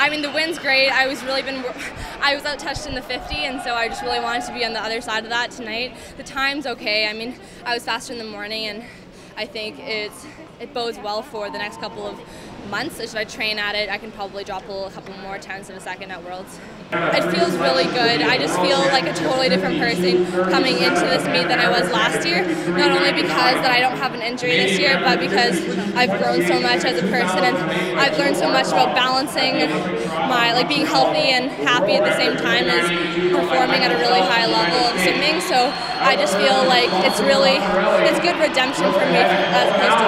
I mean, the wind's great. I was really been, I was outtouched in the 50, and so I just really wanted to be on the other side of that tonight. The time's okay. I mean, I was faster in the morning, and I think it's it bodes well for the next couple of months. Should I train at it, I can probably drop a, little, couple more times in a second at Worlds. It feels really good. I just feel like a totally different person coming into this meet than I was last year. Not only because that I don't have an injury this year, but because I've grown so much as a person and I've learned so much about balancing my like being healthy and happy at the same time as performing at a really high level of swimming. So I just feel like it's really it's good redemption for me as opposed.